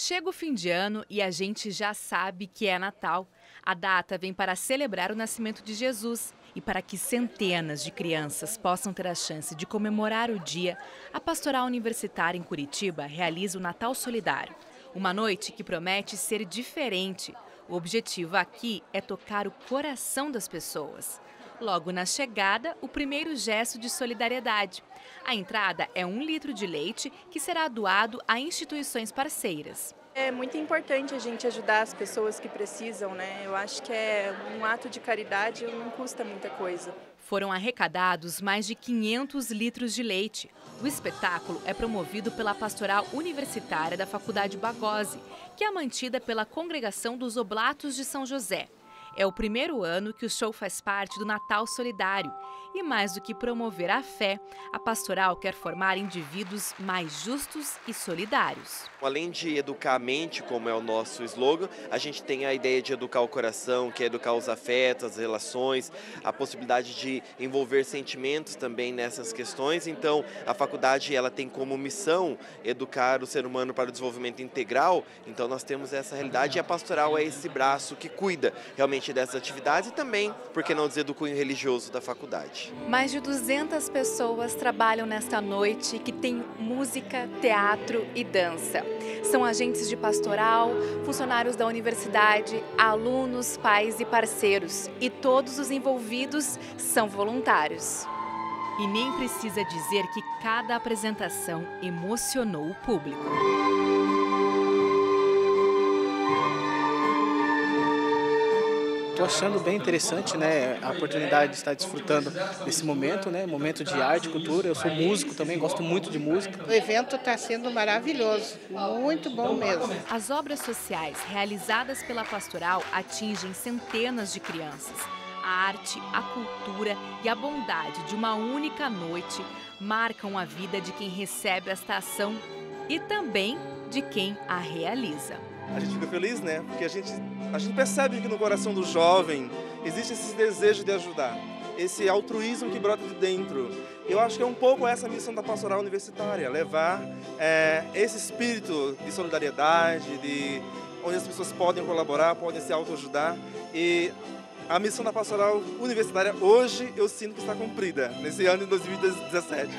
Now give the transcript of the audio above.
Chega o fim de ano e a gente já sabe que é Natal. A data vem para celebrar o nascimento de Jesus e para que centenas de crianças possam ter a chance de comemorar o dia, a Pastoral Universitária em Curitiba realiza o Natal Solidário. Uma noite que promete ser diferente. O objetivo aqui é tocar o coração das pessoas. Logo na chegada, o primeiro gesto de solidariedade. A entrada é um litro de leite que será doado a instituições parceiras. É muito importante a gente ajudar as pessoas que precisam, né? Eu acho que é um ato de caridade não custa muita coisa. Foram arrecadados mais de 500 litros de leite. O espetáculo é promovido pela Pastoral Universitária da Faculdade Bagose, que é mantida pela Congregação dos Oblatos de São José. É o primeiro ano que o show faz parte do Natal Solidário. E mais do que promover a fé, a pastoral quer formar indivíduos mais justos e solidários. Além de educar a mente, como é o nosso slogan, a gente tem a ideia de educar o coração, que é educar os afetos, as relações, a possibilidade de envolver sentimentos também nessas questões. Então, a faculdade ela tem como missão educar o ser humano para o desenvolvimento integral. Então, nós temos essa realidade e a pastoral é esse braço que cuida realmente dessas atividades e também, por que não dizer, do cunho religioso da faculdade. Mais de 200 pessoas trabalham nesta noite que tem música, teatro e dança. São agentes de pastoral, funcionários da universidade, alunos, pais e parceiros. E todos os envolvidos são voluntários. E nem precisa dizer que cada apresentação emocionou o público. Estou achando bem interessante, né, a oportunidade de estar desfrutando desse momento, né, momento de arte, cultura. Eu sou músico também, gosto muito de música. O evento está sendo maravilhoso, muito bom mesmo. As obras sociais realizadas pela Pastoral atingem centenas de crianças. A arte, a cultura e a bondade de uma única noite marcam a vida de quem recebe esta ação e também de quem a realiza a gente fica feliz, né? Porque a gente, a gente percebe que no coração do jovem existe esse desejo de ajudar, esse altruísmo que brota de dentro. Eu acho que é um pouco essa missão da pastoral universitária, levar é, esse espírito de solidariedade, de onde as pessoas podem colaborar, podem se autoajudar e a missão da pastoral universitária hoje eu sinto que está cumprida nesse ano de 2017.